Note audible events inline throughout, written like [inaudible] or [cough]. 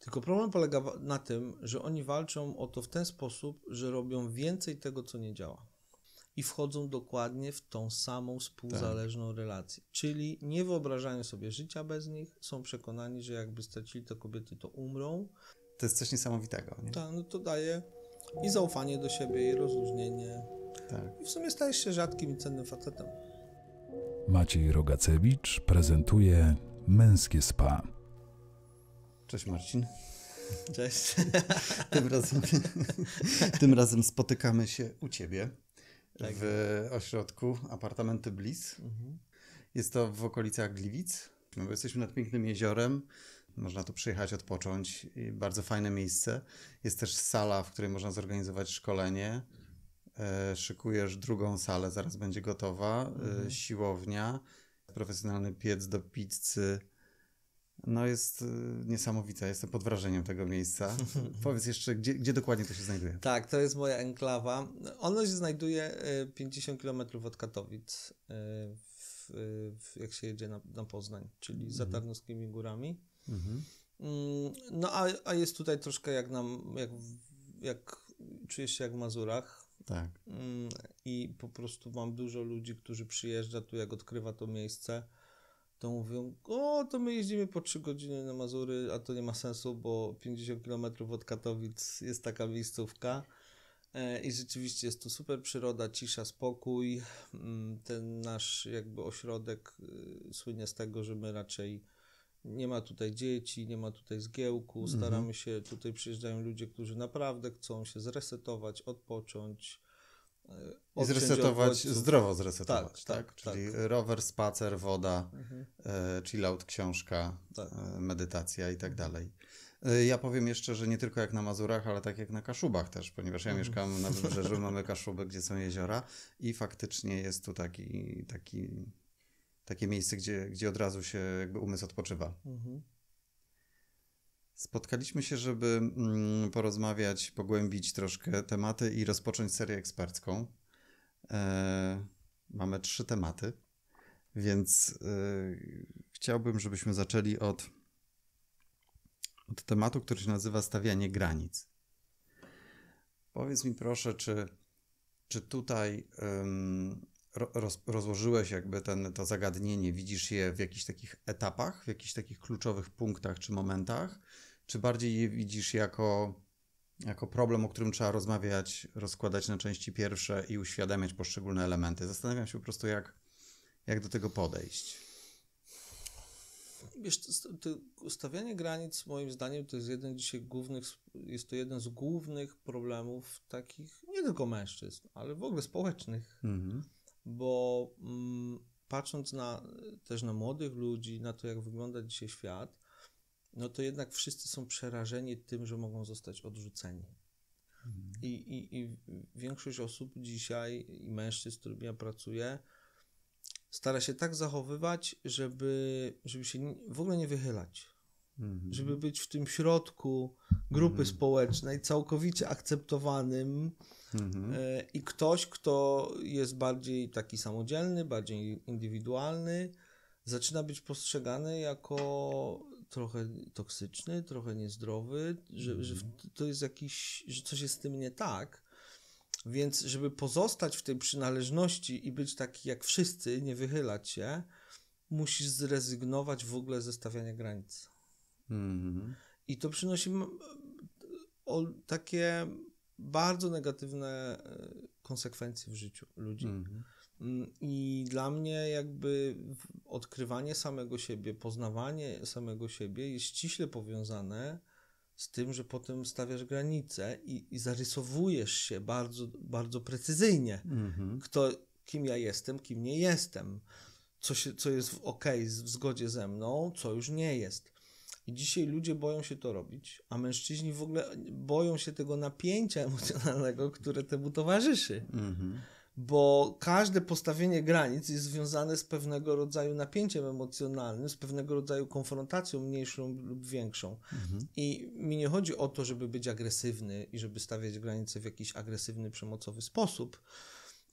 Tylko problem polega na tym, że oni walczą o to w ten sposób, że robią więcej tego, co nie działa. I wchodzą dokładnie w tą samą współzależną tak. relację. Czyli nie wyobrażają sobie życia bez nich, są przekonani, że jakby stracili te kobiety, to umrą. To jest coś niesamowitego. Nie? Tak, no to daje i zaufanie do siebie, i rozluźnienie. Tak. I w sumie stajesz się rzadkim i cennym facetem. Maciej Rogacewicz prezentuje Męskie Spa. Cześć Marcin. Cześć. [laughs] tym, razem, [laughs] tym razem spotykamy się u Ciebie tak. w ośrodku apartamenty Bliss. Mhm. Jest to w okolicach Gliwic. No, jesteśmy nad pięknym jeziorem. Można tu przyjechać, odpocząć. I bardzo fajne miejsce. Jest też sala, w której można zorganizować szkolenie. E, szykujesz drugą salę, zaraz będzie gotowa. E, mhm. Siłownia, profesjonalny piec do pizzy no jest y, niesamowite, jestem pod wrażeniem tego miejsca. [laughs] Powiedz jeszcze, gdzie, gdzie dokładnie to się znajduje? Tak, to jest moja enklawa. Ono się znajduje 50 y, km od Katowic, y, w, w, jak się jedzie na, na Poznań, czyli mhm. za Tarnowskimi Górami. Mhm. Mm, no a, a jest tutaj troszkę jak nam, jak, jak czujesz się jak w Mazurach. Tak. Mm, I po prostu mam dużo ludzi, którzy przyjeżdża tu, jak odkrywa to miejsce to mówią, o, to my jeździmy po 3 godziny na Mazury, a to nie ma sensu, bo 50 km od Katowic jest taka miejscówka. E, I rzeczywiście jest tu super przyroda, cisza, spokój. Mm, ten nasz jakby ośrodek y, słynie z tego, że my raczej nie ma tutaj dzieci, nie ma tutaj zgiełku. Mhm. Staramy się, tutaj przyjeżdżają ludzie, którzy naprawdę chcą się zresetować, odpocząć, i zresetować, zdrowo zresetować, tak? tak? tak Czyli tak. rower, spacer, woda, mhm. e, chillout, książka, tak. e, medytacja i tak dalej. E, ja powiem jeszcze, że nie tylko jak na Mazurach, ale tak jak na Kaszubach też, ponieważ ja mhm. mieszkam na [laughs] wybrzeżu, mamy Kaszuby, gdzie są jeziora i faktycznie jest tu taki, taki, takie miejsce, gdzie, gdzie od razu się jakby umysł odpoczywa. Mhm. Spotkaliśmy się, żeby mm, porozmawiać, pogłębić troszkę tematy i rozpocząć serię ekspercką. E, mamy trzy tematy, więc e, chciałbym, żebyśmy zaczęli od, od tematu, który się nazywa stawianie granic. Powiedz mi proszę, czy, czy tutaj roz, rozłożyłeś jakby ten, to zagadnienie, widzisz je w jakichś takich etapach, w jakichś takich kluczowych punktach czy momentach, czy bardziej je widzisz jako, jako problem, o którym trzeba rozmawiać, rozkładać na części pierwsze i uświadamiać poszczególne elementy? Zastanawiam się po prostu, jak, jak do tego podejść. Wiesz, to, ustawianie granic moim zdaniem to jest jeden dzisiaj głównych, jest to jeden z głównych problemów takich nie tylko mężczyzn, ale w ogóle społecznych. Mhm. Bo mm, patrząc na, też na młodych ludzi, na to jak wygląda dzisiaj świat, no to jednak wszyscy są przerażeni tym, że mogą zostać odrzuceni. Mhm. I, i, I większość osób dzisiaj, i mężczyzn, z którymi ja pracuję, stara się tak zachowywać, żeby, żeby się w ogóle nie wychylać. Mhm. Żeby być w tym środku grupy mhm. społecznej, całkowicie akceptowanym mhm. e, i ktoś, kto jest bardziej taki samodzielny, bardziej indywidualny, zaczyna być postrzegany jako trochę toksyczny, trochę niezdrowy, że, że mhm. to jest jakiś, że coś jest z tym nie tak. Więc, żeby pozostać w tej przynależności i być taki jak wszyscy, nie wychylać się, musisz zrezygnować w ogóle ze stawiania granic. Mm-hmm. I to przynosi takie bardzo negatywne e, konsekwencje w życiu ludzi. Mm-hmm. I dla mnie jakby odkrywanie samego siebie, poznawanie samego siebie jest ściśle powiązane z tym, że potem stawiasz granice i, i zarysowujesz się bardzo, bardzo precyzyjnie, mm-hmm. kto, kim ja jestem, kim nie jestem, co, się, co jest w ok, w zgodzie ze mną, co już nie jest. I dzisiaj ludzie boją się to robić, a mężczyźni w ogóle boją się tego napięcia [laughs] emocjonalnego, które temu towarzyszy. Mm-hmm bo każde postawienie granic jest związane z pewnego rodzaju napięciem emocjonalnym, z pewnego rodzaju konfrontacją mniejszą lub większą. Mhm. I mi nie chodzi o to, żeby być agresywny i żeby stawiać granice w jakiś agresywny, przemocowy sposób,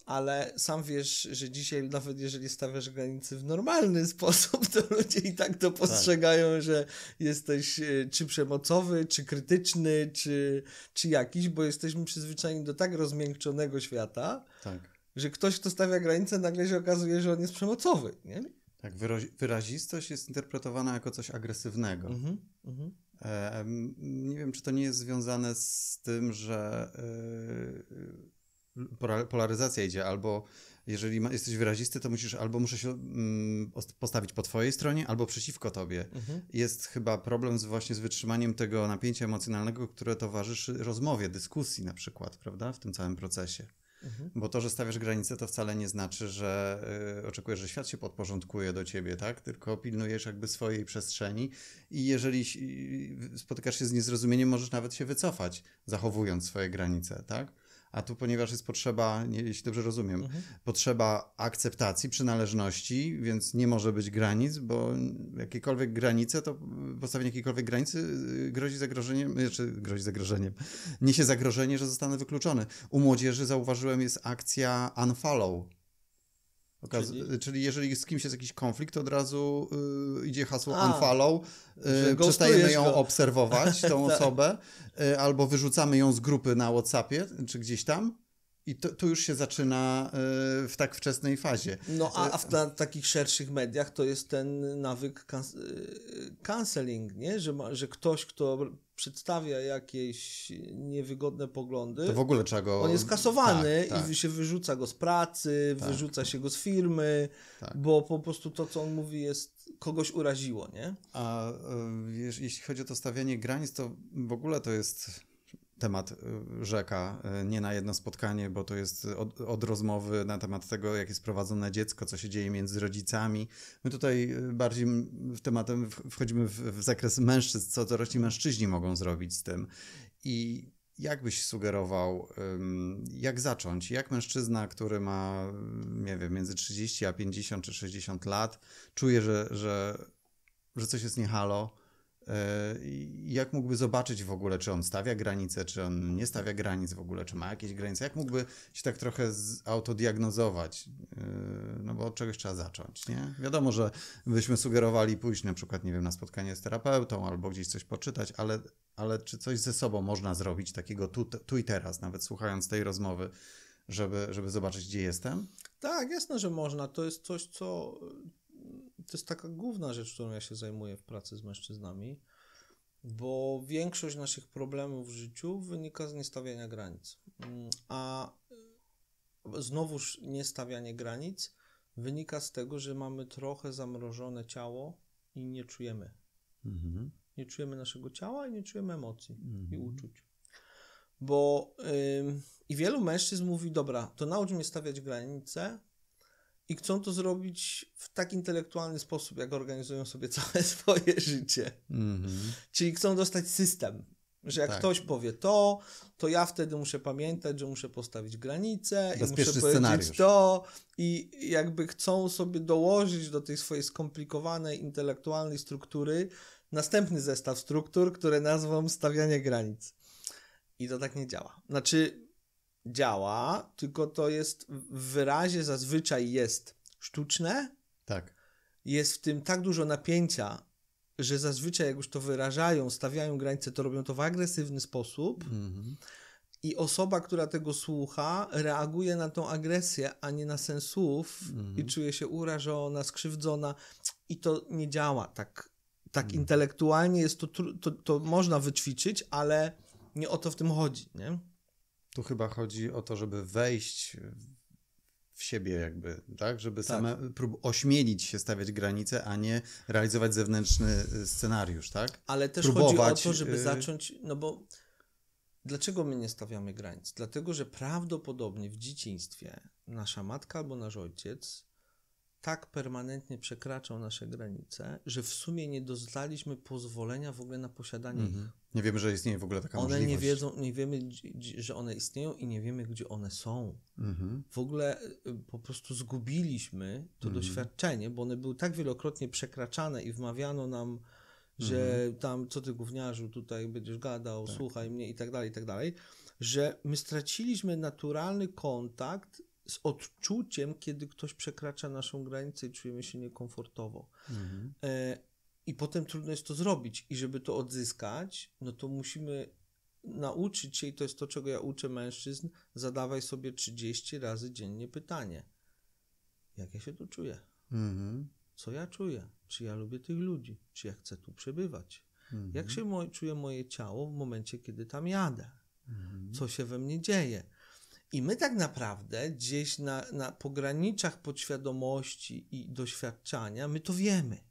ale sam wiesz, że dzisiaj nawet jeżeli stawiasz granice w normalny [laughs] sposób, to ludzie i tak to postrzegają, tak. że jesteś e, czy przemocowy, czy krytyczny, czy, czy jakiś, bo jesteśmy przyzwyczajeni do tak rozmiękczonego świata, tak. Że ktoś, kto stawia granice, nagle się okazuje, że on jest przemocowy, nie? Tak, wyrazistość jest interpretowana jako coś agresywnego. Mhm, mhm. E, nie wiem, czy to nie jest związane z tym, że e, polaryzacja idzie, albo jeżeli jesteś wyrazisty, to musisz albo muszę się mm, postawić po twojej stronie, albo przeciwko tobie. Mhm. Jest chyba problem z, właśnie z wytrzymaniem tego napięcia emocjonalnego, które towarzyszy rozmowie, dyskusji na przykład, prawda, w tym całym procesie. Mhm. Bo to, że stawiasz granice, to wcale nie znaczy, że y, oczekujesz, że świat się podporządkuje do ciebie, tak? Tylko pilnujesz jakby swojej przestrzeni i jeżeli y, spotykasz się z niezrozumieniem, możesz nawet się wycofać, zachowując swoje granice, tak? A tu ponieważ jest potrzeba, jeśli dobrze rozumiem, mhm. potrzeba akceptacji, przynależności, więc nie może być granic, bo jakiekolwiek granice, to postawienie jakiejkolwiek granicy y, grozi zagrożeniem, czy znaczy grozi zagrożeniem, niesie zagrożenie, że zostanę wykluczony. U młodzieży zauważyłem jest akcja unfollow, Okaz czyli? czyli? jeżeli z kimś jest jakiś konflikt, to od razu y, idzie hasło A, unfollow, y, przestajemy ją go. [laughs] obserwować, tą tak. osobę, y, albo wyrzucamy ją z grupy na Whatsappie, czy gdzieś tam. I to, to już się zaczyna y, w tak wczesnej fazie. No a, a w ta, takich szerszych mediach to jest ten nawyk canceling, nie? Że, ma, że ktoś, kto przedstawia jakieś niewygodne poglądy, to w ogóle trzeba go... On jest kasowany tak, tak. i się wyrzuca go z pracy, tak. wyrzuca się go z firmy, tak. bo po prostu to, co on mówi jest kogoś uraziło, nie? A y, jeśli chodzi o to stawianie granic, to w ogóle to jest temat y, rzeka, y, nie na jedno spotkanie, bo to jest od, od, rozmowy na temat tego, jak jest prowadzone dziecko, co się dzieje między rodzicami. My tutaj y, bardziej w tematem wchodzimy w, w zakres mężczyzn, co dorośli mężczyźni mogą zrobić z tym. I jak byś sugerował, jak zacząć? Jak mężczyzna, który ma, nie wiem, między 30 a 50 czy 60 lat, czuje, że, że, że coś jest niehalo, jak mógłby zobaczyć w ogóle, czy on stawia granice, czy on nie stawia granic w ogóle, czy ma jakieś granice? Jak mógłby się tak trochę autodiagnozować? E, no bo od czegoś trzeba zacząć, nie? Wiadomo, że byśmy sugerowali pójść na przykład, nie wiem, na spotkanie z terapeutą albo gdzieś coś poczytać, ale, ale czy coś ze sobą można zrobić takiego tu, tu i teraz, nawet słuchając tej rozmowy, żeby, żeby zobaczyć, gdzie jestem? Tak, jasne, że można. To jest coś, co to jest taka główna rzecz, którą ja się zajmuję w pracy z mężczyznami, bo większość naszych problemów w życiu wynika z niestawiania granic. Mm, a znowuż niestawianie granic wynika z tego, że mamy trochę zamrożone ciało i nie czujemy. Mhm. Nie czujemy naszego ciała i nie czujemy emocji mhm. i uczuć. Bo yy, i wielu mężczyzn mówi: Dobra, to naucz mnie stawiać granice, i chcą to zrobić w tak intelektualny sposób, jak organizują sobie [laughs] całe swoje życie. Mm-hmm. Czyli chcą dostać system, że jak tak. ktoś powie to, to ja wtedy muszę pamiętać, że muszę postawić granice i muszę powiedzieć scenariusz. to i jakby chcą sobie dołożyć do tej swojej skomplikowanej intelektualnej struktury następny zestaw struktur, które nazwą stawianie granic. I to tak nie działa. Znaczy, działa, tylko to jest w wyrazie zazwyczaj jest sztuczne. Tak. Jest w tym tak dużo napięcia, że zazwyczaj jak już to wyrażają, stawiają granice, to robią to w agresywny sposób. Mm-hmm. I osoba, która tego słucha, reaguje na tą agresję, a nie na sens słów mm-hmm. i czuje się urażona, skrzywdzona. I to nie działa tak, tak mm. intelektualnie. Jest to, to, to można wyćwiczyć, ale nie o to w tym chodzi. Nie? Tu chyba chodzi o to, żeby wejść w siebie jakby, tak? Żeby tak. same prób ośmielić się stawiać granice, a nie realizować zewnętrzny y, scenariusz, tak? Ale też Próbować... chodzi o to, żeby y, zacząć, no bo dlaczego my nie stawiamy granic? Dlatego, że prawdopodobnie w dzieciństwie nasza matka albo nasz ojciec tak permanentnie przekraczał nasze granice, że w sumie nie doznaliśmy pozwolenia w ogóle na posiadanie -hmm. ich. Nie wiemy, że istnieje w ogóle taka one możliwość. Nie, wiedzą, nie wiemy, że one istnieją i nie wiemy, gdzie one są. -hmm. W ogóle y, po prostu zgubiliśmy to -hmm. doświadczenie, bo one były tak wielokrotnie przekraczane i wmawiano nam, że mhm. tam, co ty gówniarzu, tutaj będziesz gadał, tak. słuchaj mnie i tak dalej, i tak dalej, że my straciliśmy naturalny kontakt z odczuciem, kiedy ktoś przekracza naszą granicę i czujemy się niekomfortowo. Mhm. E, I potem trudno jest to zrobić. I żeby to odzyskać, no to musimy nauczyć się, i to jest to, czego ja uczę mężczyzn, zadawaj sobie 30 razy dziennie pytanie. Jak ja się tu czuję? Mhm. Co ja czuję? Czy ja lubię tych ludzi? Czy ja chcę tu przebywać? Mhm. Jak się mo czuje moje ciało w momencie, kiedy tam jadę? Mhm. Co się we mnie dzieje? I my tak naprawdę gdzieś na, na pograniczach podświadomości i doświadczania, my to wiemy.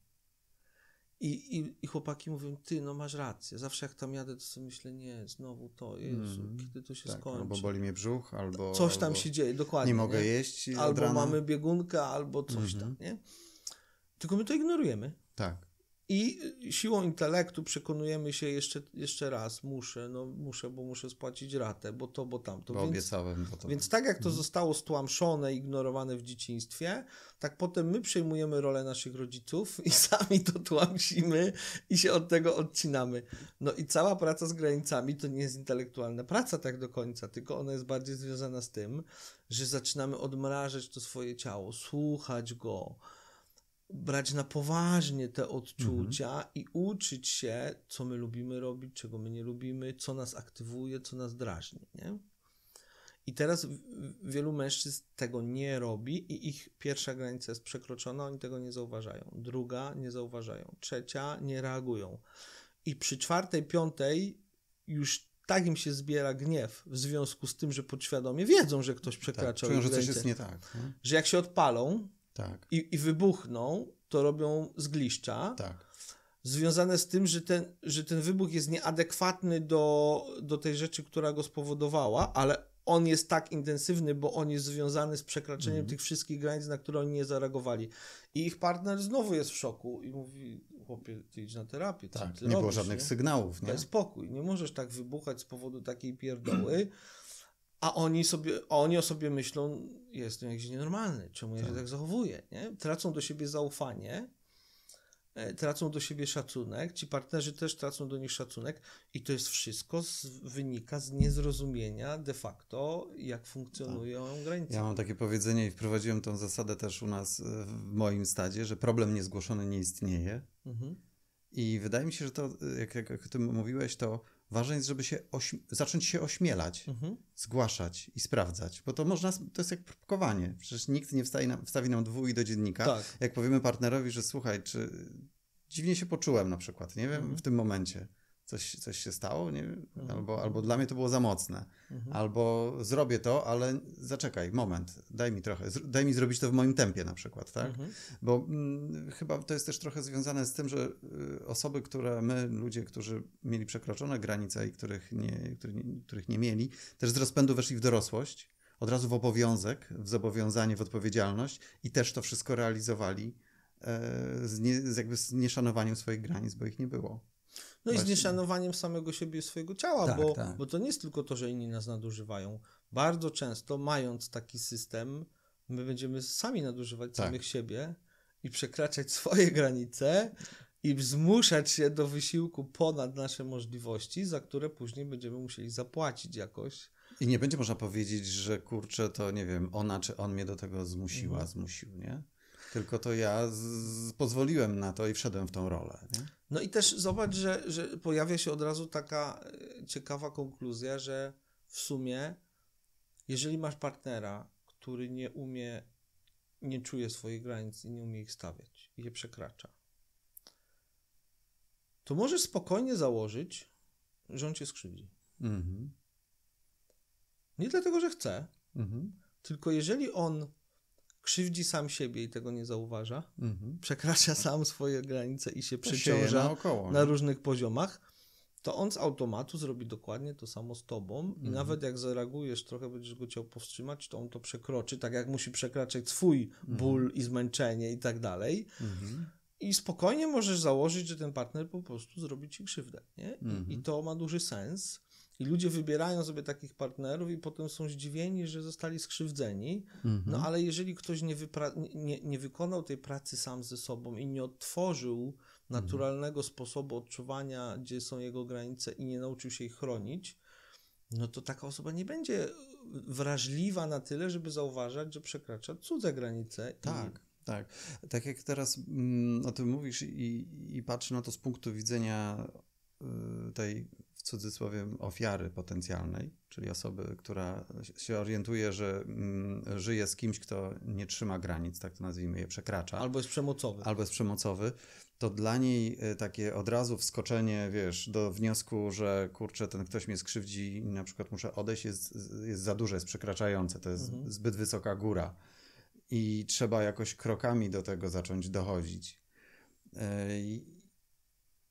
I, i, I chłopaki mówią, ty, no masz rację. Zawsze jak tam jadę, to sobie myślę, nie, znowu to, Jezu, mm, kiedy to się tak, skończy. Albo boli mnie brzuch, albo... Coś tam albo się dzieje, dokładnie. Nie mogę nie? jeść Albo mamy biegunkę, albo coś mm -hmm. tam, nie? Tylko my to ignorujemy. Tak. I siłą intelektu przekonujemy się jeszcze, jeszcze raz, muszę, no muszę, bo muszę spłacić ratę, bo to, bo tamto. Bo więc, obiecałem. Bo to... Więc tak jak to mhm. zostało stłamszone, ignorowane w dzieciństwie, tak potem my przejmujemy rolę naszych rodziców i sami to tłamsimy i się od tego odcinamy. No i cała praca z granicami to nie jest intelektualna praca tak do końca, tylko ona jest bardziej związana z tym, że zaczynamy odmrażać to swoje ciało, słuchać go, brać na poważnie te odczucia mhm. i uczyć się, co my lubimy robić, czego my nie lubimy, co nas aktywuje, co nas drażni. Nie? I teraz wielu mężczyzn tego nie robi i ich pierwsza granica jest przekroczona, oni tego nie zauważają. Druga nie zauważają. Trzecia nie reagują. I przy czwartej, piątej już tak im się zbiera gniew w związku z tym, że podświadomie wiedzą, że ktoś przekracza tak, czują, że coś jest nie tak. Nie? Że jak się odpalą, tak. i, i wybuchną, to robią zgliszcza. Tak. Związane z tym, że ten, że ten wybuch jest nieadekwatny do, do tej rzeczy, która go spowodowała, ale on jest tak intensywny, bo on jest związany z przekroczeniem mm. tych wszystkich granic, na które oni nie zareagowali. I ich partner znowu jest w szoku i mówi, chłopie, ty idź na terapię. Tak, nie robisz, było żadnych nie? sygnałów. Nie? Daj spokój, nie możesz tak wybuchać z powodu takiej pierdoły. A oni sobie, a oni o sobie myślą, jestem jakiś nienormalny, czemu tak. ja się tak. tak zachowuję, nie? Tracą do siebie zaufanie, e, tracą do siebie szacunek, ci partnerzy też tracą do nich szacunek i to jest wszystko z, wynika z niezrozumienia de facto, jak funkcjonują tak. granice. Ja mam takie powiedzenie i wprowadziłem tą zasadę też u nas e, w moim stadzie, że problem niezgłoszony nie istnieje. Mhm. I wydaje mi się, że to, jak, jak, jak ty mówiłeś, to Ważne jest, żeby się zacząć się ośmielać, mhm. zgłaszać i sprawdzać, bo to można, to jest jak próbkowanie. Przecież nikt nie wstawi nam, wstawi nam dwój do dziennika. Tak. Jak powiemy partnerowi, że słuchaj, czy dziwnie się poczułem na przykład, nie wiem, mhm. w tym momencie coś, coś się stało, nie? Mhm. Albo, albo dla mnie to było za mocne, mhm. albo zrobię to, ale zaczekaj, moment, daj mi trochę, daj mi zrobić to w moim tempie na przykład, tak? Mhm. Bo mm, chyba to jest też trochę związane z tym, że y, osoby, które my, ludzie, którzy mieli przekroczone granice i których nie, których nie, których nie mieli, też z rozpędu weszli w dorosłość, od razu w obowiązek, w zobowiązanie, w odpowiedzialność i też to wszystko realizowali e, z, nie, z jakby z nieszanowaniem swoich granic, bo ich nie było. No Właśnie. i z nieszanowaniem samego siebie i swojego ciała, tak, bo, tak. bo to nie jest tylko to, że inni nas nadużywają. Bardzo często, mając taki system, my będziemy sami nadużywać tak. samych siebie i przekraczać [laughs] swoje granice i zmuszać się do wysiłku ponad nasze możliwości, za które później będziemy musieli zapłacić jakoś. I nie będzie można powiedzieć, że kurczę, to nie wiem, ona czy on mnie do tego zmusiła, mhm. zmusił, nie? Tylko to ja z, pozwoliłem na to i wszedłem w tą rolę. Nie? No i też zobacz, że, że pojawia się od razu taka e, ciekawa konkluzja, że w sumie, jeżeli masz partnera, który nie umie, nie czuje swoich granic i nie umie ich stawiać i je przekracza, to możesz spokojnie założyć, że on cię skrzywdzi. Mhm. Nie dlatego, że chce, mhm. tylko jeżeli on krzywdzi sam siebie i tego nie zauważa, mhm. przekracza sam swoje granice i się przeciąża naokoło, na różnych poziomach, to on z automatu zrobi dokładnie to samo z tobą mhm. i nawet jak zareagujesz, trochę będziesz go chciał powstrzymać, to on to przekroczy, tak jak musi przekraczać swój mhm. ból i zmęczenie i tak dalej. Mhm. I spokojnie możesz założyć, że ten partner po prostu zrobi ci krzywdę. Nie? I, I mhm. to ma duży sens. I ludzie wybierają sobie takich partnerów i potem są zdziwieni, że zostali skrzywdzeni. Mhm. No ale jeżeli ktoś nie, nie, nie, wykonał tej pracy sam ze sobą i nie odtworzył naturalnego mhm. sposobu odczuwania, gdzie są jego granice i nie nauczył się ich chronić, no to taka osoba nie będzie wrażliwa na tyle, żeby zauważać, że przekracza cudze granice. Tak, i... tak. Tak jak teraz mm, o tym mówisz i, i patrzę na to z punktu widzenia y, tej cudzysłowie ofiary potencjalnej, czyli osoby, która się orientuje, że mm, żyje z kimś, kto nie trzyma granic, tak to nazwijmy je, przekracza. Albo jest przemocowy. Albo jest przemocowy, to dla niej y, takie od razu wskoczenie, wiesz, do wniosku, że kurczę, ten ktoś mnie skrzywdzi i na przykład muszę odejść, jest, jest za duże, jest przekraczające, to jest mhm. zbyt wysoka góra. I trzeba jakoś krokami do tego zacząć dochodzić.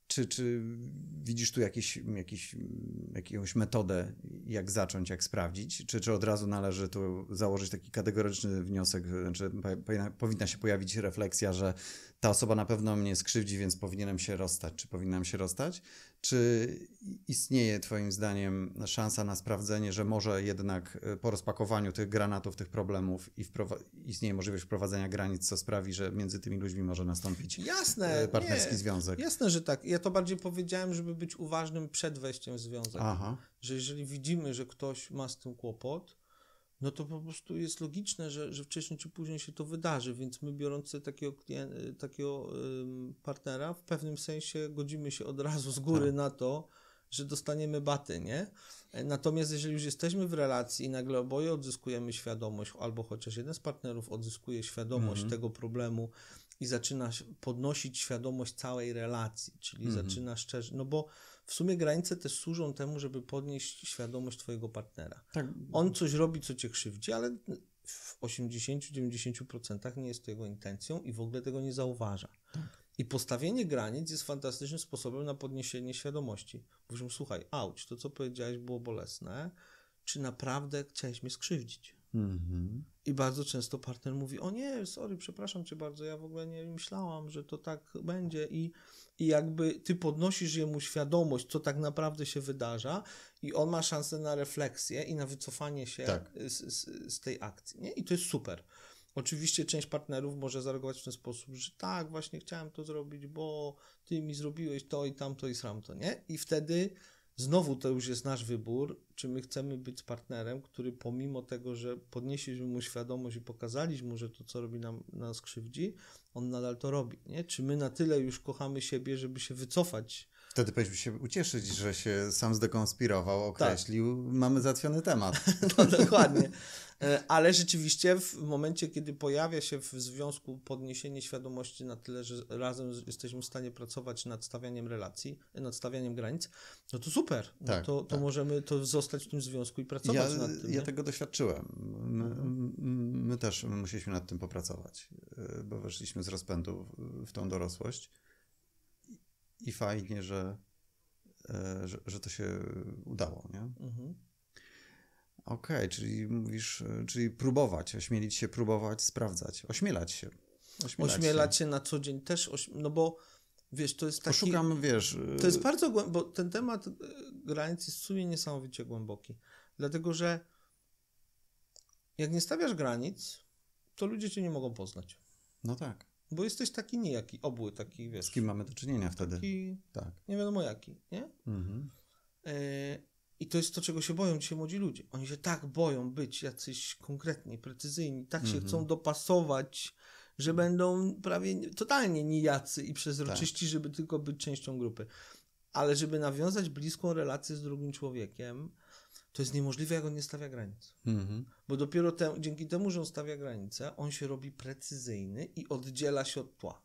Czy, czy widzisz tu jakiś, jakiś, jakąś metodę, jak zacząć, jak sprawdzić? Czy, czy od razu należy tu założyć taki kategoryczny wniosek, znaczy powinna się pojawić refleksja, że ta osoba na pewno mnie skrzywdzi, więc powinienem się rozstać, czy powinnam się rozstać? Czy istnieje Twoim zdaniem szansa na sprawdzenie, że może jednak e, po rozpakowaniu tych granatów, tych problemów i istnieje możliwość wprowadzenia granic, co sprawi, że między tymi ludźmi może nastąpić jasne, e, partnerski nie, związek? Jasne, że tak. Ja to bardziej powiedziałem, żeby być uważnym przed wejściem w związek. Aha. Że jeżeli widzimy, że ktoś ma z tym kłopot, no to po prostu jest logiczne, że, że wcześniej czy później się to wydarzy, więc my biorąc takiego, takiego partnera, w pewnym sensie godzimy się od razu z góry tak. na to, że dostaniemy baty, nie? Natomiast jeżeli już jesteśmy w relacji i nagle oboje odzyskujemy świadomość, albo chociaż jeden z partnerów odzyskuje świadomość -hmm. tego problemu i zaczyna podnosić świadomość całej relacji, czyli -hmm. zaczyna szczerze, no bo w sumie granice też służą temu, żeby podnieść świadomość twojego partnera. Tak. On coś robi, co cię krzywdzi, ale w 80-90% nie jest to jego intencją i w ogóle tego nie zauważa. Tak. I postawienie granic jest fantastycznym sposobem na podniesienie świadomości. Mówisz słuchaj, auć, to co powiedziałeś było bolesne, czy naprawdę chciałeś mnie skrzywdzić? Mm-hmm. I bardzo często partner mówi: O nie, sorry, przepraszam cię bardzo, ja w ogóle nie myślałam, że to tak będzie. I, I jakby ty podnosisz jemu świadomość, co tak naprawdę się wydarza, i on ma szansę na refleksję i na wycofanie się tak. z, z, z, tej akcji. Nie? I to jest super. Oczywiście część partnerów może zareagować w ten sposób, że tak, właśnie chciałem to zrobić, bo ty mi zrobiłeś to i tamto i sramto, nie? I wtedy Znowu to już jest nasz wybór, czy my chcemy być partnerem, który pomimo tego, że podnieśliśmy mu świadomość i pokazaliśmy mu, że to, co robi nam, nas krzywdzi, on nadal to robi. Nie? Czy my na tyle już kochamy siebie, żeby się wycofać Wtedy powinniśmy się ucieszyć, że się sam zdekonspirował, określił, tak. mamy załatwiony temat. [laughs] No dokładnie. E, ale rzeczywiście w momencie, kiedy pojawia się w związku podniesienie świadomości na tyle, że razem jesteśmy w stanie pracować nad stawianiem relacji, nad stawianiem granic, no to super. No tak, to, to tak. możemy to zostać w tym związku i pracować ja, nad tym. Ja nie? tego doświadczyłem. My, my też musieliśmy nad tym popracować, e, bo weszliśmy z rozpędu w tą dorosłość i fajnie, że, e, że, że to się udało, nie? Mhm. Okej, okay, czyli mówisz, e, czyli próbować, ośmielić się, próbować, sprawdzać, ośmielać się. Ośmielać, ośmielać się. się. na co dzień też, no bo wiesz, to jest taki... Poszukam, wiesz... To jest bardzo głęboki, bo ten temat e, granic jest w sumie niesamowicie głęboki. Dlatego, że jak nie stawiasz granic, to ludzie cię nie mogą poznać. No tak. Bo jesteś taki nijaki, obły taki, wiesz. Z kim mamy do czynienia wtedy? Taki, tak. Nie wiadomo jaki, nie? Mhm. E, I to jest to, czego się boją dzisiaj młodzi ludzie. Oni się tak boją być jacyś konkretni, precyzyjni, tak się mhm. chcą dopasować, że będą prawie totalnie nijacy i przezroczyści, tak. żeby tylko być częścią grupy. Ale żeby nawiązać bliską relację z drugim człowiekiem, to jest niemożliwe, jak on nie stawia granic. Mhm. Bo dopiero te, dzięki temu, że on stawia granice, on się robi precyzyjny i oddziela się od tła.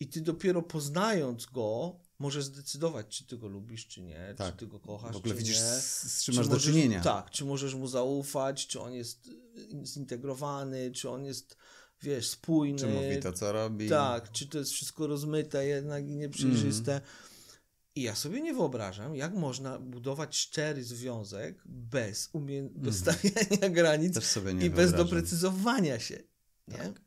I ty dopiero poznając go, możesz zdecydować, czy ty go lubisz, czy nie, tak. czy ty go kochasz, w ogóle czy widzisz, nie. Z, czym masz do czynienia. Tak, czy możesz mu zaufać, czy on jest zintegrowany, czy on jest, wiesz, spójny. Czy mówi to, co robi. Tak, czy to jest wszystko rozmyte jednak i nieprzejrzyste. Mm. I ja sobie nie wyobrażam, jak można budować szczery związek bez, umie- bez mhm. stawiania [laughs] granic i bez doprecyzowania się. Nie? Tak.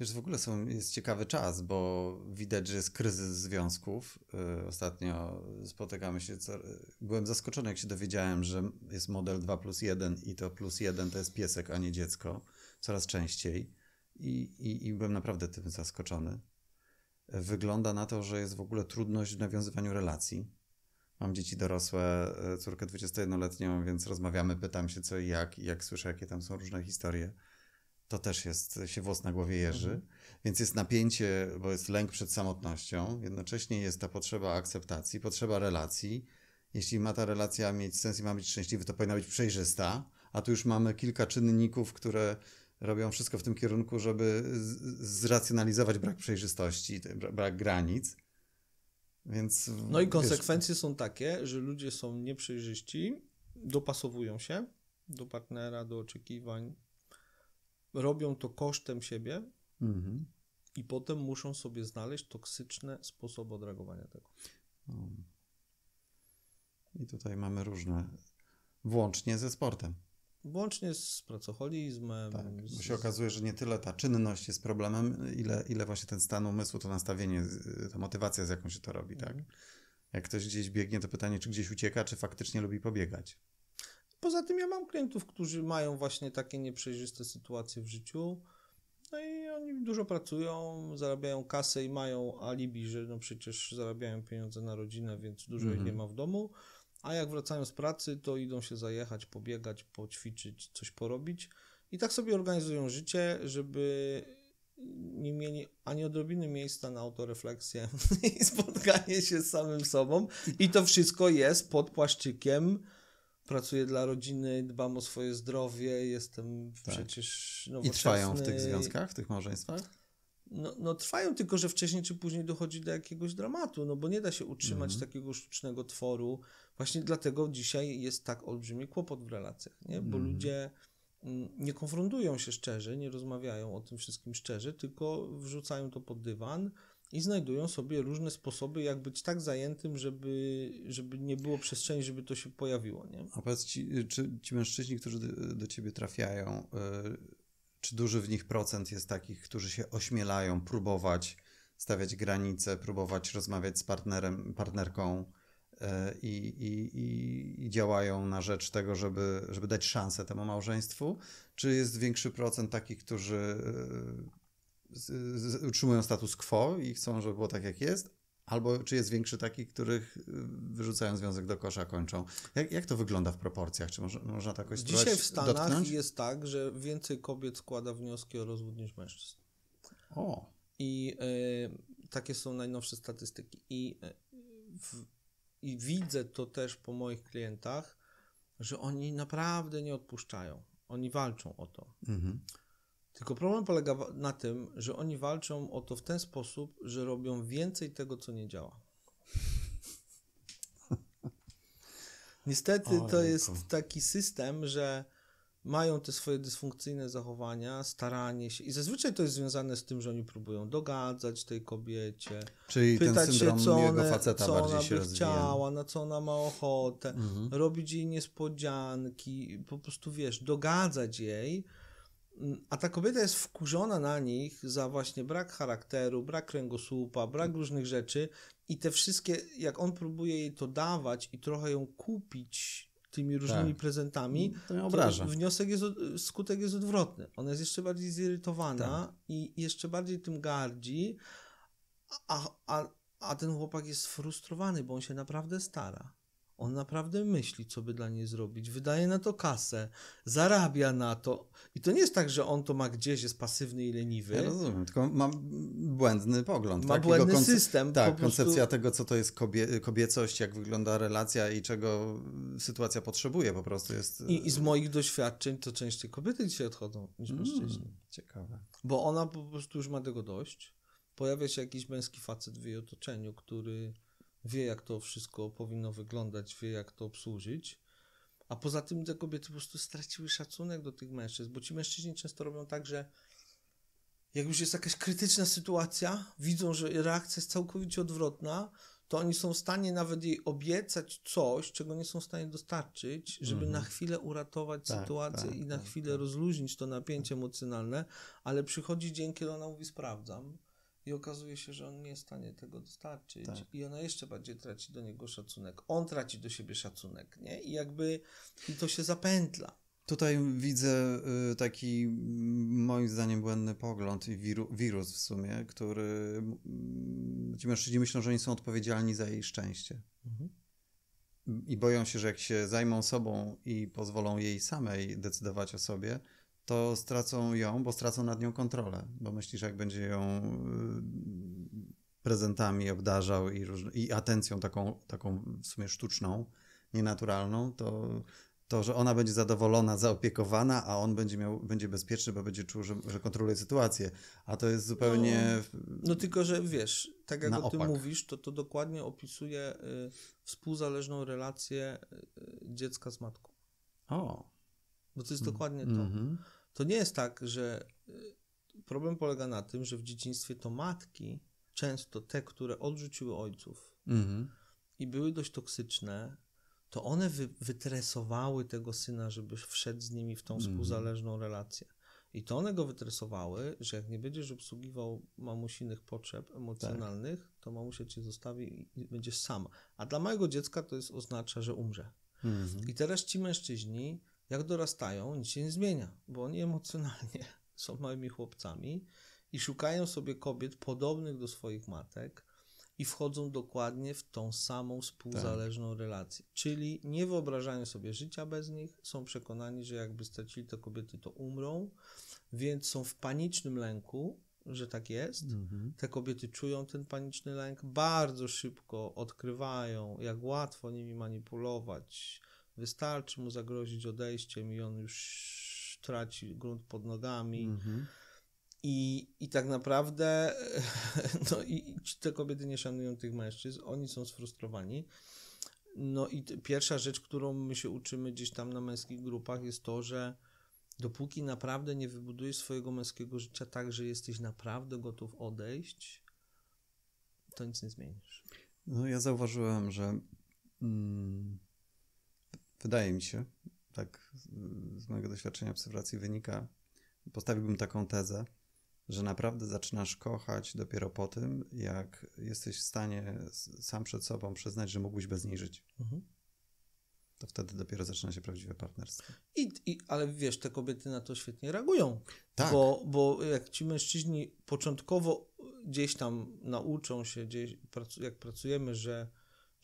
Wiesz, w ogóle są, jest ciekawy czas, bo widać, że jest kryzys związków. Yy, ostatnio spotykamy się. Co, byłem zaskoczony, jak się dowiedziałem, że jest model 2 plus 1 i to plus 1 to jest piesek, a nie dziecko. Coraz częściej. I, i, i byłem naprawdę tym zaskoczony wygląda na to, że jest w ogóle trudność w nawiązywaniu relacji. Mam dzieci dorosłe, e, córkę 21-letnią, więc rozmawiamy, pytam się co i jak, i jak słyszę, jakie tam są różne historie. To też jest, się włos na głowie jeży. Mhm. Więc jest napięcie, bo jest lęk przed samotnością, jednocześnie jest ta potrzeba akceptacji, potrzeba relacji. Jeśli ma ta relacja mieć sens i ma być szczęśliwy, to powinna być przejrzysta, a tu już mamy kilka czynników, które robią wszystko w tym kierunku, żeby zracjonalizować brak przejrzystości, brak granic. Więc, no i konsekwencje wiesz, są takie, że ludzie są nieprzejrzyści, dopasowują się do partnera, do oczekiwań, robią to kosztem siebie mhm. i potem muszą sobie znaleźć toksyczne sposoby odreagowania tego. I tutaj mamy różne, włącznie ze sportem. Włącznie z pracoholizmem. Tak, z... bo się okazuje, że nie tyle ta czynność jest problemem, ile, ile właśnie ten stan umysłu, to nastawienie, ta motywacja, z jaką się to robi, tak? Mhm. Jak ktoś gdzieś biegnie, to pytanie, czy gdzieś ucieka, czy faktycznie lubi pobiegać. Poza tym ja mam klientów, którzy mają właśnie takie nieprzejrzyste sytuacje w życiu. No i oni dużo pracują, zarabiają kasę i mają alibi, że no przecież zarabiają pieniądze na rodzinę, więc dużo mm -hmm. ich nie mhm. ma w domu a jak wracają z pracy, to idą się zajechać, pobiegać, poćwiczyć, coś porobić. I tak sobie organizują życie, żeby nie mieli ani odrobiny miejsca na autorefleksję [laughs] i spotkanie się z samym sobą. I to wszystko jest pod płaszczykiem. Pracuję dla rodziny, dbam o swoje zdrowie, jestem tak. przecież nowoczesny. I trwają w tych związkach, w tych małżeństwach? No, no trwają, tylko że wcześniej czy później dochodzi do jakiegoś dramatu, no bo nie da się utrzymać mm. takiego sztucznego tworu. Właśnie dlatego dzisiaj jest tak olbrzymi kłopot w relacjach, nie? bo mm. ludzie mm, nie konfrontują się szczerze, nie rozmawiają o tym wszystkim szczerze, tylko wrzucają to pod dywan i znajdują sobie różne sposoby, jak być tak zajętym, żeby, żeby nie było przestrzeni, żeby to się pojawiło. Nie? A powiedz ci, czy ci mężczyźni, którzy do, do ciebie trafiają, yy czy duży w nich procent jest takich, którzy się ośmielają próbować stawiać granice, próbować rozmawiać z partnerem, partnerką e, i, i, i, działają na rzecz tego, żeby, żeby dać szansę temu małżeństwu? Czy jest większy procent takich, którzy e, utrzymują status quo i chcą, żeby było tak, jak jest, Albo czy jest większy taki, których y, wyrzucają związek do kosza, kończą. Jak, jak to wygląda w proporcjach? Czy może, można tak jakoś Dzisiaj w Stanach dotknąć? jest tak, że więcej kobiet składa wnioski o rozwód niż mężczyzn. O. I y, takie są najnowsze statystyki. I, y, w, I widzę to też po moich klientach, że oni naprawdę nie odpuszczają. Oni walczą o to. Mhm. Tylko problem polega na tym, że oni walczą o to w ten sposób, że robią więcej tego, co nie działa. [laughs] Niestety to jest taki system, że mają te swoje dysfunkcyjne zachowania, staranie się i zazwyczaj to jest związane z tym, że oni próbują dogadzać tej kobiecie, Czyli pytać się, co, one, co ona by chciała, na co ona ma ochotę, mhm. robić jej niespodzianki, po prostu wiesz, dogadzać jej, a ta kobieta jest wkurzona na nich za właśnie brak charakteru, brak kręgosłupa, brak różnych rzeczy i te wszystkie, jak on próbuje jej to dawać i trochę ją kupić tymi różnymi tak. prezentami, to, ją obraża. to wniosek jest, skutek jest odwrotny. Ona jest jeszcze bardziej zirytowana tak. i jeszcze bardziej tym gardzi, a, a, a ten chłopak jest sfrustrowany, bo on się naprawdę stara. On naprawdę myśli, co by dla niej zrobić, wydaje na to kasę, zarabia na to. I to nie jest tak, że on to ma gdzieś, jest pasywny i leniwy. Ja rozumiem, tylko ma błędny pogląd. Ma tak? błędny konce- system. Tak, prostu... koncepcja tego, co to jest kobie- kobiecość, jak wygląda relacja i czego sytuacja potrzebuje po prostu jest... I, i z moich doświadczeń to częściej kobiety dzisiaj odchodzą niż mm, mężczyźni. ciekawe. Bo ona po prostu już ma tego dość. Pojawia się jakiś męski facet w jej otoczeniu, który wie jak to wszystko powinno wyglądać, wie jak to obsłużyć. A poza tym te kobiety po prostu straciły szacunek do tych mężczyzn, bo ci mężczyźni często robią tak, że jak już jest jakaś krytyczna sytuacja, widzą, że reakcja jest całkowicie odwrotna, to oni są w stanie nawet jej obiecać coś, czego nie są w stanie dostarczyć, żeby mm na chwilę uratować tak, sytuację tak, i na tak, chwilę tak. rozluźnić to napięcie emocjonalne, ale przychodzi dzień, kiedy ona mówi sprawdzam i okazuje się, że on nie jest w stanie tego dostarczyć tak. i ona jeszcze bardziej traci do niego szacunek. On traci do siebie szacunek, nie? I jakby i to się zapętla. Tutaj widzę y, taki moim zdaniem błędny pogląd i wiru, wirus w sumie, który ci mężczyźni myślą, że oni są odpowiedzialni za jej szczęście. Mhm. i boją się, że jak się zajmą sobą i pozwolą jej samej decydować o sobie, to stracą ją, bo stracą nad nią kontrolę. Bo myślisz, jak będzie ją y, prezentami obdarzał i, i atencją taką, taką w sumie sztuczną, nienaturalną, to to, że ona będzie zadowolona, zaopiekowana, a on będzie miał, będzie bezpieczny, bo będzie czuł, że, że kontroluje sytuację. A to jest zupełnie. No, no tylko, że wiesz, tak jak o tym mówisz, to to dokładnie opisuje y, współzależną relację y, dziecka z matką. O. Bo to jest dokładnie to. Mm -hmm. To nie jest tak, że y, problem polega na tym, że w dzieciństwie to matki, często te, które odrzuciły ojców -hmm. i były dość toksyczne, to one wy, wytresowały tego syna, żeby wszedł z nimi w tą mhm. współzależną relację. I to one go wytresowały, że jak nie będziesz obsługiwał mamusinych potrzeb emocjonalnych, tak. to mamusia cię zostawi i będziesz sam. A dla małego dziecka to jest oznacza, że umrze. Mhm. I teraz ci mężczyźni, jak dorastają, nic się nie zmienia, bo oni emocjonalnie [laughs] są małymi chłopcami i szukają sobie kobiet podobnych do swoich matek, i wchodzą dokładnie w tą samą współzależną tak. relację. Czyli nie wyobrażają sobie życia bez nich, są przekonani, że jakby stracili te kobiety, to umrą, więc są w panicznym lęku, że tak jest. Mhm. Te kobiety czują ten paniczny lęk, bardzo szybko odkrywają, jak łatwo nimi manipulować. Wystarczy mu zagrozić odejściem i on już traci grunt pod nogami. Mhm i, I tak naprawdę [laughs] no i te kobiety nie szanują tych mężczyzn, oni są sfrustrowani. No i pierwsza rzecz, którą my się uczymy gdzieś tam na męskich grupach jest to, że dopóki naprawdę nie wybudujesz swojego męskiego życia tak, że jesteś naprawdę gotów odejść, to nic nie zmienisz. No ja zauważyłem, że mm, wydaje mi się, tak z mojego doświadczenia obserwacji wynika, postawiłbym taką tezę, że naprawdę zaczynasz kochać dopiero po tym, jak jesteś w stanie sam przed sobą przyznać, że mógłbyś bez niej żyć. Mhm. To wtedy dopiero zaczyna się prawdziwe partnerstwo. I, i, ale wiesz, te kobiety na to świetnie reagują. Tak. Bo, bo jak ci mężczyźni początkowo gdzieś tam nauczą się, gdzieś, jak pracujemy, że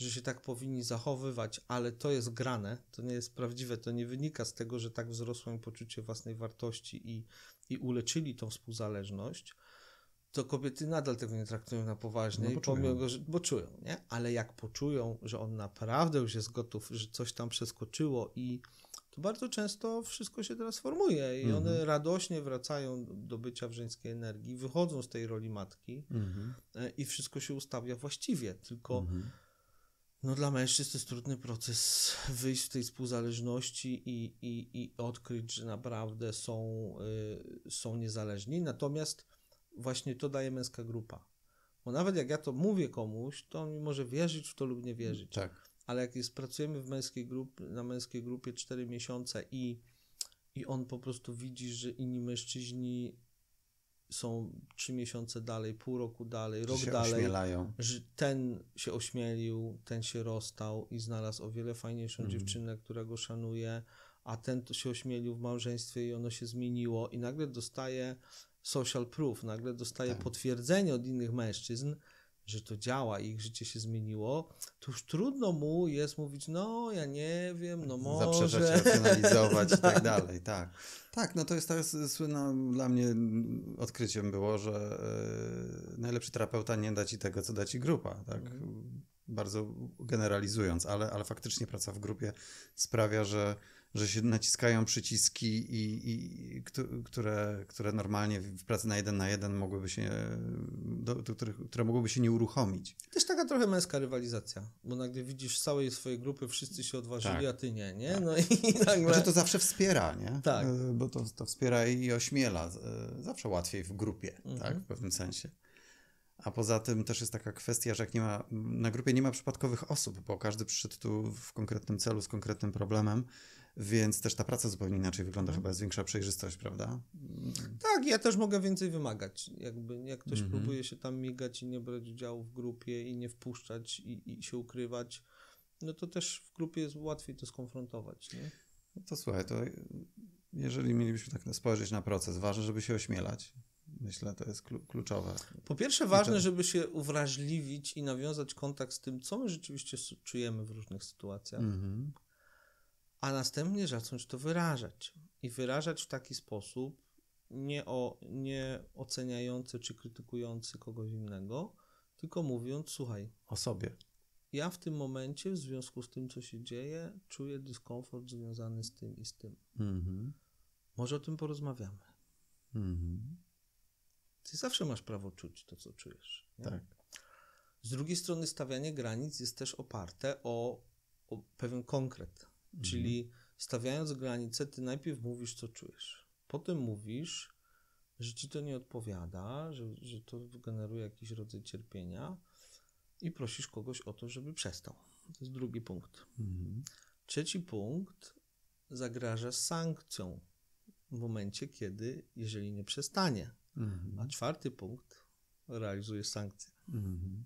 że się tak powinni zachowywać, ale to jest grane, to nie jest prawdziwe, to nie wynika z tego, że tak wzrosło im poczucie własnej wartości i, i uleczyli tą współzależność, to kobiety nadal tego nie traktują na poważnie, no bo, pomimo, że, bo czują, nie? Ale jak poczują, że on naprawdę już jest gotów, że coś tam przeskoczyło i to bardzo często wszystko się transformuje i one mhm. radośnie wracają do bycia w żeńskiej energii, wychodzą z tej roli matki mhm. E, i wszystko się ustawia właściwie, tylko mhm no dla mężczyzn to jest trudny proces wyjść z tej współzależności i, i, i odkryć, że naprawdę są, y, są niezależni. Natomiast właśnie to daje męska grupa. Bo nawet jak ja to mówię komuś, to on mi może wierzyć w to lub nie wierzyć. Tak. Ale jak jest, pracujemy w męskiej grupie, na męskiej grupie 4 miesiące i, i on po prostu widzi, że inni mężczyźni są trzy miesiące dalej, pół roku dalej, rok się dalej, ośmielają. że ten się ośmielił, ten się rozstał i znalazł o wiele fajniejszą mm. dziewczynę, która go szanuje, a ten to się ośmielił w małżeństwie i ono się zmieniło i nagle dostaje social proof, nagle dostaje tak. potwierdzenie od innych mężczyzn, że to działa i ich życie się zmieniło, to już trudno mu jest mówić, no ja nie wiem, no może. Zaprzeczać, racjonalizować i tak dalej, tak. Tak, no to jest, to jest słynne dla mnie odkryciem było, że e, najlepszy terapeuta nie da ci tego, co da ci grupa, tak. Mhm. Bardzo generalizując, ale, ale faktycznie praca w grupie sprawia, że że się naciskają przyciski, i, i, które, które normalnie w pracy na jeden na jeden mogłyby się, do, do których, które mogłyby się nie uruchomić. Też taka trochę męska rywalizacja, bo nagle widzisz całej swojej grupy, wszyscy się odważyli, tak. a ty nie, nie? Tak. No i [laughs] nagle... Znaczy to zawsze wspiera, nie? Tak. Bo to, to wspiera i ośmiela. Zawsze łatwiej w grupie, mhm. tak? W pewnym sensie. A poza tym też jest taka kwestia, że jak nie ma, na grupie nie ma przypadkowych osób, bo każdy przyszedł tu w konkretnym celu, z konkretnym problemem więc też ta praca zupełnie inaczej wygląda, mhm. chyba jest większa przejrzystość, prawda? Tak, ja też mogę więcej wymagać. Jakby jak ktoś mhm. próbuje się tam migać i nie brać udziału w grupie i nie wpuszczać i, i się ukrywać, no to też w grupie jest łatwiej to skonfrontować, nie? No to słuchaj, to jeżeli mielibyśmy tak spojrzeć na proces, ważne, żeby się ośmielać, Myślę, to jest kluczowe. Po pierwsze, ważne, żeby się uwrażliwić i nawiązać kontakt z tym, co my rzeczywiście czujemy w różnych sytuacjach, mhm. A następnie zacząć to wyrażać. I wyrażać w taki sposób, nie, o, nie oceniający czy krytykujący kogoś innego, tylko mówiąc, słuchaj. O sobie. Ja w tym momencie, w związku z tym, co się dzieje, czuję dyskomfort związany z tym i z tym. Mhm. Może o tym porozmawiamy. Mhm. Ty zawsze masz prawo czuć to, co czujesz. Nie? Tak. Z drugiej strony, stawianie granic jest też oparte o, o pewien konkret. Mhm. Czyli stawiając granice, ty najpierw mówisz, co czujesz. Potem mówisz, że ci to nie odpowiada, że, że to generuje jakiś rodzaj cierpienia i prosisz kogoś o to, żeby przestał. To jest drugi punkt. Mhm. Trzeci punkt zagraża sankcją w momencie, kiedy, jeżeli nie przestanie. Mhm. A czwarty punkt realizuje sankcje. Mhm.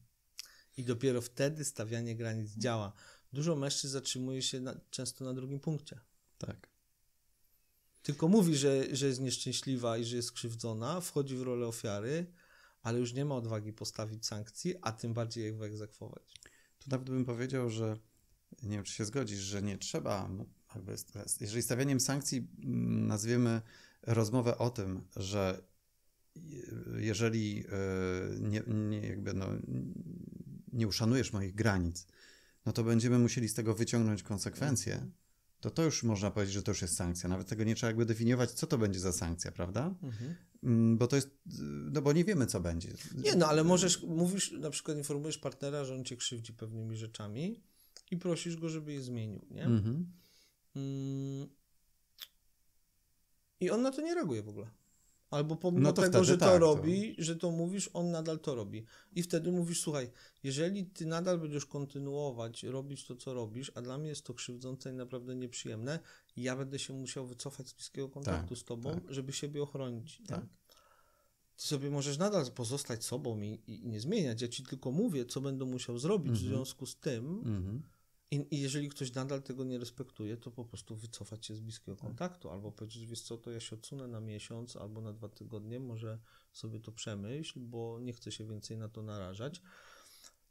I dopiero wtedy stawianie granic działa. Dużo mężczyzn zatrzymuje się na, często na drugim punkcie. Tak. Tylko mówi, że, że jest nieszczęśliwa i że jest skrzywdzona, wchodzi w rolę ofiary, ale już nie ma odwagi postawić sankcji, a tym bardziej je wyegzekwować. Tu nawet bym powiedział, że nie wiem, czy się zgodzisz, że nie trzeba, jakby, jeżeli stawianiem sankcji mm, nazwiemy rozmowę o tym, że jeżeli e, nie, nie, jakby no, nie uszanujesz moich granic, no to będziemy musieli z tego wyciągnąć konsekwencje, to to już można powiedzieć, że to już jest sankcja. Nawet tego nie trzeba jakby definiować, co to będzie za sankcja, prawda? Mhm. Mm, bo to jest, no bo nie wiemy, co będzie. Nie, no ale możesz, mówisz, na przykład informujesz partnera, że on cię krzywdzi pewnymi rzeczami i prosisz go, żeby je zmienił, nie? Mhm. Mm. I on na to nie reaguje w ogóle. Albo pomimo no tego, że to tak, robi, to... że to mówisz, on nadal to robi. I wtedy mówisz, słuchaj, jeżeli ty nadal będziesz kontynuować robić to, co robisz, a dla mnie jest to krzywdzące i naprawdę nieprzyjemne, ja będę się musiał wycofać z bliskiego kontaktu tak, z tobą, tak. żeby siebie ochronić. Tak. Ty sobie możesz nadal pozostać sobą i, i, nie zmieniać. Ja ci tylko mówię, co będę musiał zrobić w mhm. związku z tym, mhm. I, I, jeżeli ktoś nadal tego nie respektuje, to po prostu wycofać się z bliskiego tak. kontaktu, albo powiedzieć, wiesz co, to ja się odsunę na miesiąc albo na dwa tygodnie, może sobie to przemyśl, bo nie chcę się więcej na to narażać.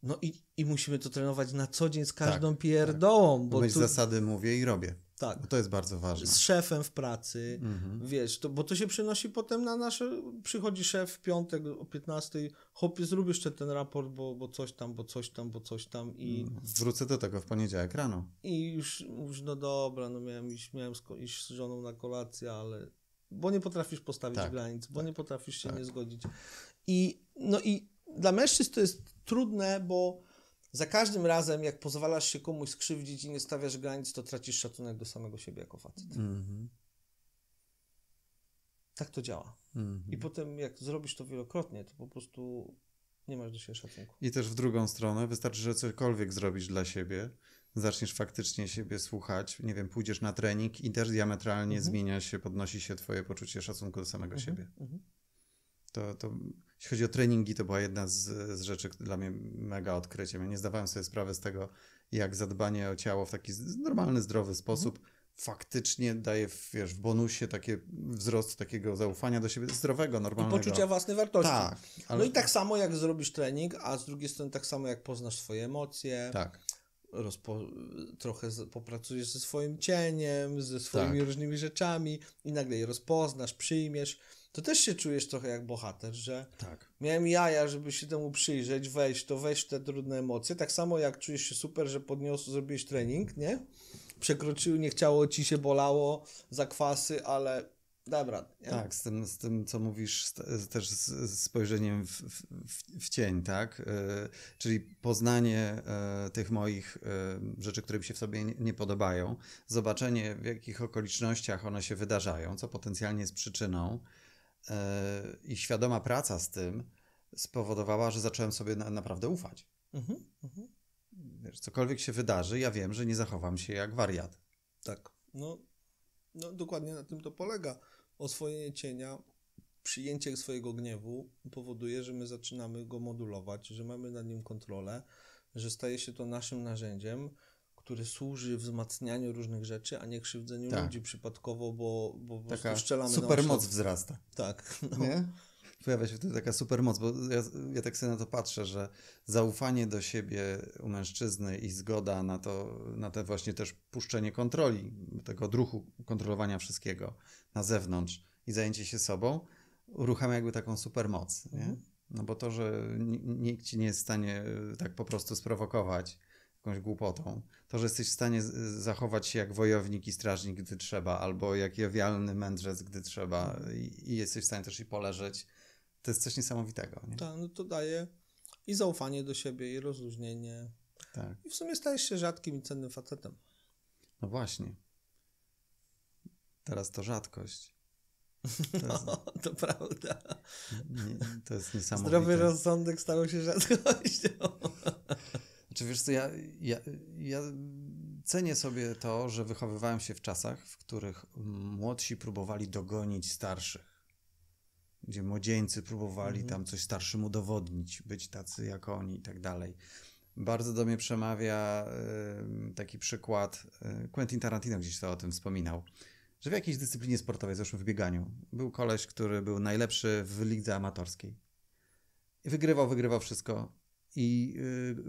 No i, i musimy to trenować na co dzień z każdą tak, pierdołą. Tak. Bo tu... zasady mówię i robię. Tak. Bo to jest bardzo ważne. Z szefem w pracy, mhm. wiesz, to, bo to się przenosi potem na nasze, przychodzi szef w piątek o 15, chłopie zrób jeszcze ten raport, bo, bo coś tam, bo coś tam, bo coś tam i... Mm, wrócę do tego w poniedziałek rano. I już mówisz, no dobra, no miałem iść, miałem iść z żoną na kolację, ale... Bo nie potrafisz postawić tak, granic, bo tak, nie potrafisz się tak. nie zgodzić. I, no i dla mężczyzn to jest trudne, bo za każdym razem, jak pozwalasz się komuś skrzywdzić i nie stawiasz granic, to tracisz szacunek do samego siebie jako facet. Mm-hmm. Tak to działa. Mm-hmm. I potem, jak zrobisz to wielokrotnie, to po prostu nie masz do siebie szacunku. I też w drugą stronę, wystarczy, że cokolwiek zrobisz dla siebie, zaczniesz faktycznie siebie słuchać, nie wiem, pójdziesz na trening i też diametralnie mm-hmm. zmienia się, podnosi się twoje poczucie szacunku do samego mhm. siebie. Mhm. To, to jeśli chodzi o treningi, to była jedna z, z rzeczy dla mnie mega odkryciem. Ja nie zdawałem sobie sprawy z tego, jak zadbanie o ciało w taki normalny, zdrowy sposób mhm. faktycznie daje wiesz, w bonusie takie wzrost takiego zaufania do siebie zdrowego, normalnego. I poczucia własnej wartości. Tak. Ale... No i tak samo jak zrobisz trening, a z drugiej strony tak samo jak poznasz swoje emocje. Tak. Rozpo, trochę z, popracujesz ze swoim cieniem, ze swoimi tak. różnymi rzeczami i nagle je rozpoznasz, przyjmiesz to też się czujesz trochę jak bohater, że tak. miałem jaja, żeby się temu przyjrzeć, wejść, to wejść te trudne emocje. Tak samo jak czujesz się super, że podniosł, zrobiłeś trening, nie? Przekroczył, nie chciało ci się, bolało, zakwasy, ale dobra. Nie? Tak, z tym, z tym, co mówisz, też z, spojrzeniem w, w, w, cień, tak? Yy, czyli poznanie yy, tych moich yy, rzeczy, które mi się w sobie nie, nie, podobają, zobaczenie w jakich okolicznościach one się wydarzają, co potencjalnie jest przyczyną, i świadoma praca z tym spowodowała, że zacząłem sobie na, naprawdę ufać. Mhm, mhm. Wiesz, cokolwiek się wydarzy, ja wiem, że nie zachowam się jak wariat. Tak. No, no dokładnie na tym to polega. Oswojenie cienia, przyjęcie swojego gniewu powoduje, że my zaczynamy go modulować, że mamy nad nim kontrolę, że staje się to naszym narzędziem, który służy wzmacnianiu różnych rzeczy, a nie krzywdzeniu tak. ludzi przypadkowo, bo, bo po Taka strzelamy super moc wzrasta. Tak. [laughs] No. Nie? pojawia się wtedy taka super moc, bo ja, ja tak sobie na to patrzę, że zaufanie do siebie u mężczyzny i zgoda na to, na te właśnie też puszczenie kontroli, tego odruchu kontrolowania wszystkiego na zewnątrz i zajęcie się sobą, uruchamia jakby taką super moc, nie? Mhm. No bo to, że nikt ci nie jest w stanie tak po prostu sprowokować jakąś głupotą, to, że jesteś w stanie zachować się jak wojownik i strażnik, gdy trzeba, albo jak jowialny mędrzec, gdy trzeba i, i jesteś w stanie też i poleżeć, to jest coś niesamowitego. Nie? Tak, no to daje i zaufanie do siebie, i rozluźnienie. Tak. I w sumie stajesz się rzadkim i cennym facetem. No właśnie. Teraz to rzadkość. To, [laughs] jest... no, to prawda. Nie, to jest niesamowite. Zdrowy rozsądek stał się rzadkością. [laughs] Czy wiesz co, ja, ja, ja cenię sobie to, że wychowywałem się w czasach, w których młodsi próbowali dogonić starszych. Gdzie młodzieńcy próbowali mhm. tam coś starszym udowodnić, być tacy jak oni i tak dalej. Bardzo do mnie przemawia y, taki przykład. Y, Quentin Tarantino gdzieś to o tym wspominał, że w jakiejś dyscyplinie sportowej, zresztą w bieganiu, był koleś, który był najlepszy w lidze amatorskiej. I wygrywał, wygrywał wszystko i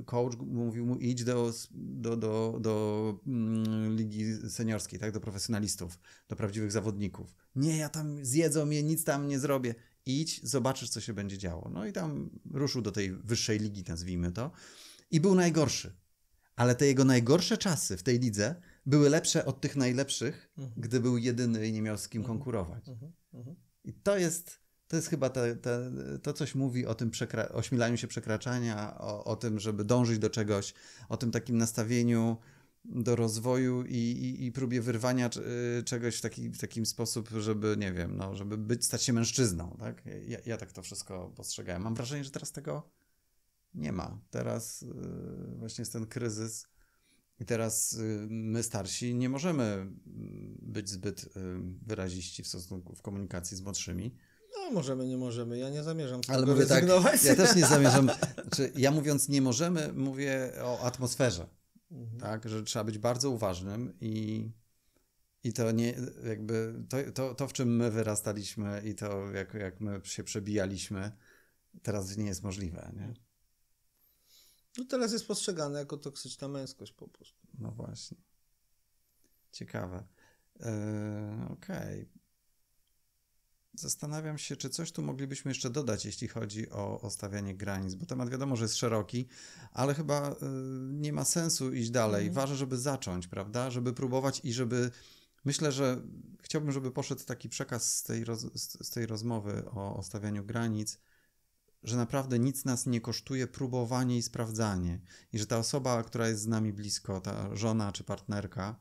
y, coach mówił mu idź do, do, do, do mm, ligi seniorskiej, tak, do profesjonalistów, do prawdziwych zawodników. Nie, ja tam zjedzą mnie, nic tam nie zrobię. Idź, zobaczysz, co się będzie działo. No i tam ruszył do tej wyższej ligi, nazwijmy to, i był najgorszy. Ale te jego najgorsze czasy w tej lidze były lepsze od tych najlepszych, mhm. gdy był jedyny i nie miał z kim mhm. konkurować. Mhm. mhm. I to jest to jest chyba te, te, to, coś mówi o tym przekra- ośmielaniu się przekraczania, o, o tym, żeby dążyć do czegoś, o tym takim nastawieniu do rozwoju i, i, i próbie wyrwania czegoś w taki, sposób, żeby, nie wiem, no, żeby być, stać się mężczyzną, tak? Ja, ja tak to wszystko postrzegałem. Mam wrażenie, że teraz tego nie ma. Teraz yy, właśnie jest ten kryzys i teraz yy, my starsi nie możemy być zbyt yy, wyraziści w stosunku, w komunikacji z młodszymi, no, możemy, nie możemy. Ja nie zamierzam z Ale mówię tak, ja też nie [laughs] zamierzam. Znaczy, ja mówiąc nie możemy, mówię o atmosferze. Mhm. Tak, że trzeba być bardzo uważnym i, i to nie, jakby, to, to, to w czym my wyrastaliśmy i to jak, jak my się przebijaliśmy, teraz nie jest możliwe, nie? No teraz jest postrzegane jako toksyczna męskość po prostu. No właśnie. Ciekawe. Yy, Okej. Okay. Zastanawiam się, czy coś tu moglibyśmy jeszcze dodać, jeśli chodzi o, o stawianie granic, bo temat wiadomo, że jest szeroki, ale chyba y, nie ma sensu iść dalej. Mhm. Ważne, żeby zacząć, prawda? Żeby próbować i żeby. Myślę, że chciałbym, żeby poszedł taki przekaz z tej, roz, z tej rozmowy o, o stawianiu granic, że naprawdę nic nas nie kosztuje próbowanie i sprawdzanie. I że ta osoba, która jest z nami blisko, ta żona czy partnerka,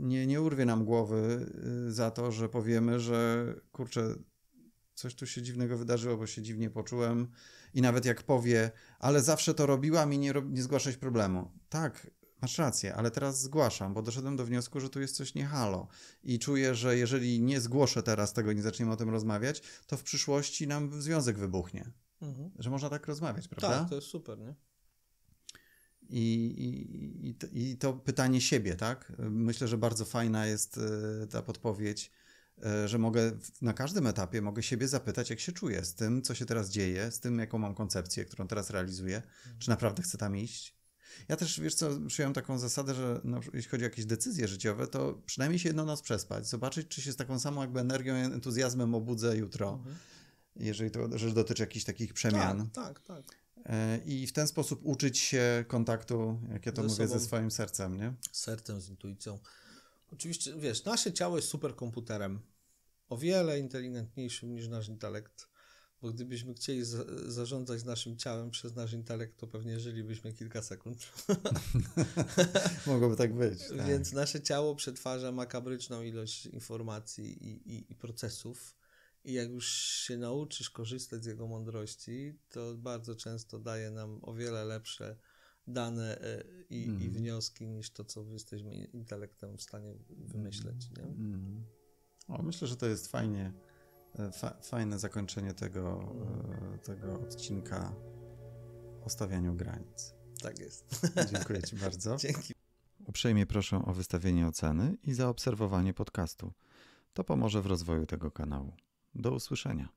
nie, nie urwie nam głowy e, za to, że powiemy, że kurczę, coś tu się dziwnego wydarzyło, bo się dziwnie poczułem. I nawet jak powie, ale zawsze to robiłam i nie, nie zgłaszać problemu. Tak, masz rację, ale teraz zgłaszam, bo doszedłem do wniosku, że tu jest coś nie halo. I czuję, że jeżeli nie zgłoszę teraz tego, nie zaczniemy o tym rozmawiać, to w przyszłości nam związek wybuchnie. Mhm. Że można tak rozmawiać, prawda? Tak, to jest super, nie? I, i, i, to, I to pytanie siebie, tak? Myślę, że bardzo fajna jest e, ta podpowiedź, e, że mogę na każdym etapie mogę siebie zapytać, jak się czuję z tym, co się teraz dzieje, z tym, jaką mam koncepcję, którą teraz realizuję, mhm. czy naprawdę chcę tam iść. Ja też, wiesz co, przyjąłem taką zasadę, że no, jeśli chodzi o jakieś decyzje życiowe, to przynajmniej się jedną noc przespać, zobaczyć, czy się z taką samą jakby energią i entuzjazmem obudzę jutro, mhm. jeżeli to że dotyczy jakichś takich przemian. Tak, tak, tak. E, i w ten sposób uczyć się kontaktu, jak ja to ze mówię, ze swoim sercem, nie? Sercem, z intuicją. Oczywiście, wiesz, nasze ciało jest superkomputerem, o wiele inteligentniejszym niż nasz intelekt, bo gdybyśmy chcieli za zarządzać naszym ciałem przez nasz intelekt, to pewnie żylibyśmy kilka sekund. [laughs] Mogłoby tak być. Tak. Więc nasze ciało przetwarza makabryczną ilość informacji i, i, i procesów, i jak już się nauczysz korzystać z jego mądrości, to bardzo często daje nam o wiele lepsze dane e, i, mm. i mhm. wnioski niż to, co jesteśmy intelektem w stanie wymyśleć. Nie? Mm. O, myślę, że to jest fajnie, e, fa, fajne zakończenie tego, mm. tego odcinka o stawianiu granic. Tak jest. [laughs] Dziękuję Ci bardzo. [laughs] Dzięki. Uprzejmie proszę o wystawienie oceny i zaobserwowanie podcastu. To pomoże w rozwoju tego kanału. Do usłyszenia.